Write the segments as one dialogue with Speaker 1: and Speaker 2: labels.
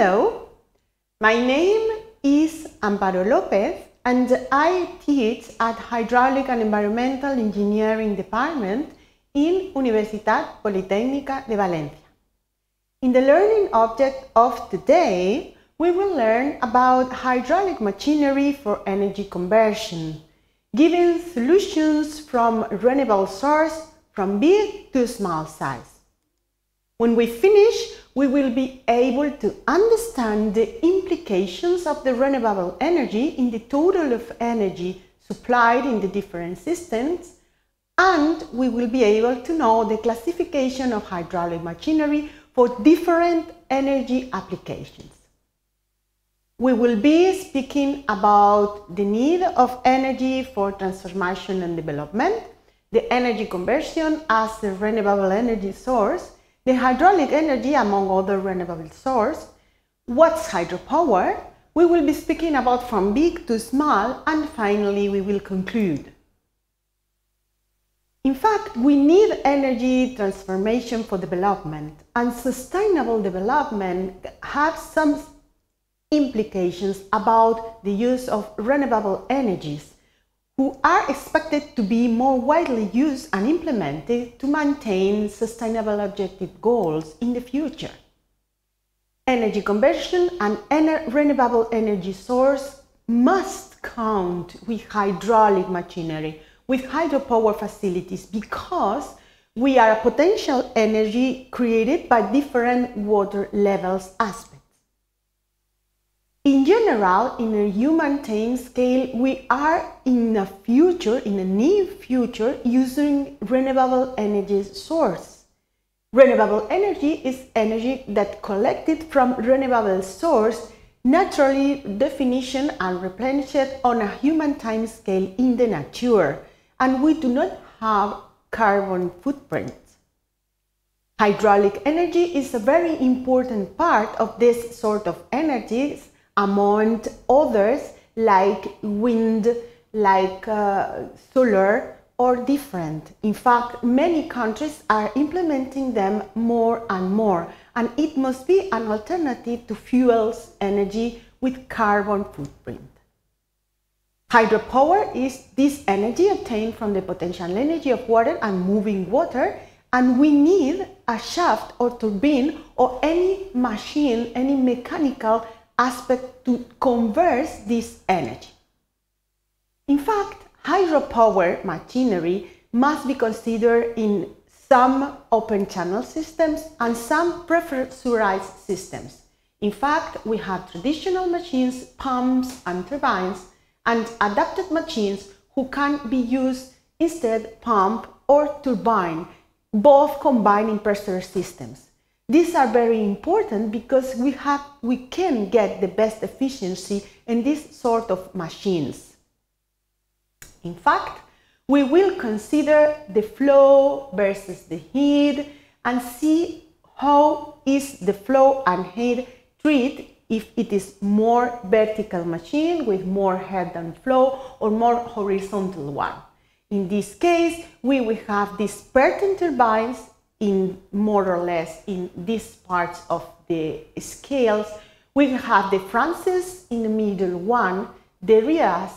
Speaker 1: Hello, my name is Amparo Lopez and I teach at Hydraulic and Environmental Engineering Department in Universitat Politècnica de Valencia. In the learning object of today, we will learn about hydraulic machinery for energy conversion, giving solutions from renewable source from big to small size. When we finish, we will be able to understand the implications of the renewable energy in the total of energy supplied in the different systems and we will be able to know the classification of hydraulic machinery for different energy applications. We will be speaking about the need of energy for transformation and development, the energy conversion as the renewable energy source, the hydraulic energy among other renewable sources, what's hydropower, we will be speaking about from big to small and finally we will conclude. In fact, we need energy transformation for development and sustainable development has some implications about the use of renewable energies who are expected to be more widely used and implemented to maintain sustainable objective goals in the future. Energy conversion and ener renewable energy source must count with hydraulic machinery, with hydropower facilities because we are a potential energy created by different water levels aspects. In general, in a human time scale, we are in a future, in a near future, using renewable energy source. Renewable energy is energy that collected from renewable source, naturally definition and replenished on a human time scale in the nature, and we do not have carbon footprint. Hydraulic energy is a very important part of this sort of energies among others like wind, like uh, solar or different. In fact, many countries are implementing them more and more and it must be an alternative to fuels energy with carbon footprint. Hydropower is this energy obtained from the potential energy of water and moving water and we need a shaft or turbine or any machine, any mechanical aspect to convert this energy. In fact, hydropower machinery must be considered in some open channel systems and some pressurized systems. In fact, we have traditional machines, pumps and turbines, and adapted machines who can be used instead pump or turbine, both combined in pressure systems. These are very important because we, have, we can get the best efficiency in this sort of machines. In fact, we will consider the flow versus the head and see how is the flow and head treated if it is more vertical machine with more head than flow or more horizontal one. In this case, we will have these Pelton turbines in more or less in these parts of the scales. We have the Francis in the middle one, Deriaz,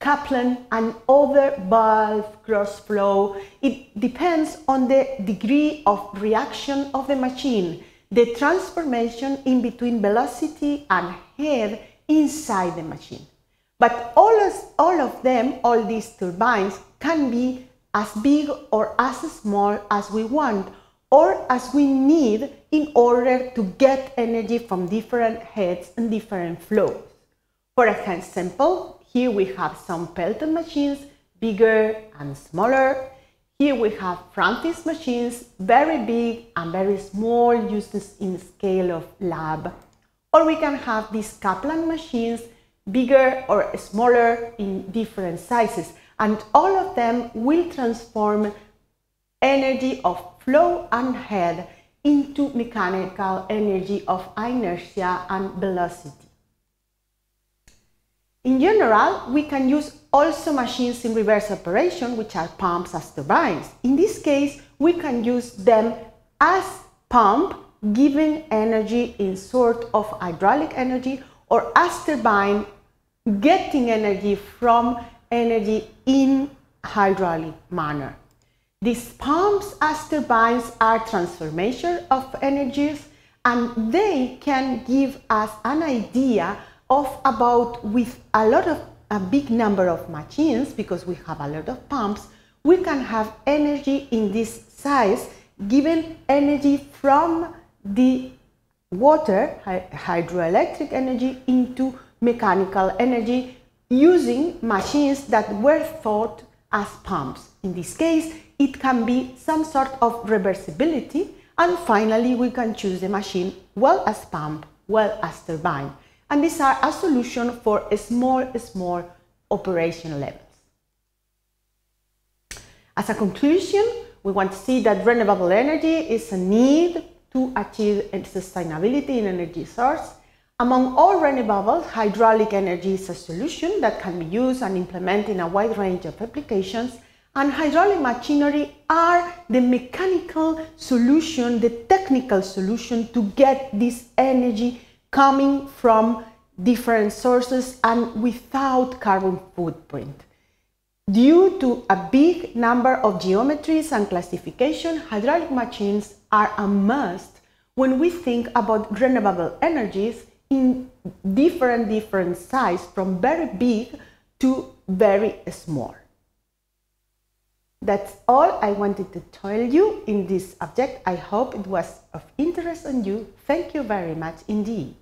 Speaker 1: Kaplan and other valve cross flow. It depends on the degree of reaction of the machine, the transformation in between velocity and head inside the machine. But all of, all of them, all these turbines, can be as big or as small as we want or as we need in order to get energy from different heads and different flows. For example, here we have some Pelton machines, bigger and smaller. Here we have Francis machines, very big and very small, used in scale of lab. Or we can have these Kaplan machines, bigger or smaller in different sizes. And all of them will transform energy of flow and head into mechanical energy of inertia and velocity. In general, we can use also machines in reverse operation, which are pumps as turbines. In this case, we can use them as pump giving energy in sort of hydraulic energy or as turbine getting energy from energy in hydraulic manner. These pumps as turbines are transformation of energies and they can give us an idea of about with a lot of a big number of machines because we have a lot of pumps we can have energy in this size given energy from the water hydroelectric energy into mechanical energy using machines that were thought as pumps. In this case it can be some sort of reversibility and finally, we can choose the machine well as pump, well as turbine. And these are a solution for a small, small operation levels. As a conclusion, we want to see that renewable energy is a need to achieve sustainability in energy source. Among all renewables, hydraulic energy is a solution that can be used and implemented in a wide range of applications and hydraulic machinery are the mechanical solution, the technical solution to get this energy coming from different sources and without carbon footprint. Due to a big number of geometries and classification, hydraulic machines are a must when we think about renewable energies in different different size from very big to very small. That's all I wanted to tell you in this subject. I hope it was of interest on you. Thank you very much indeed.